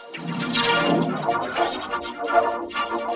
Thank you.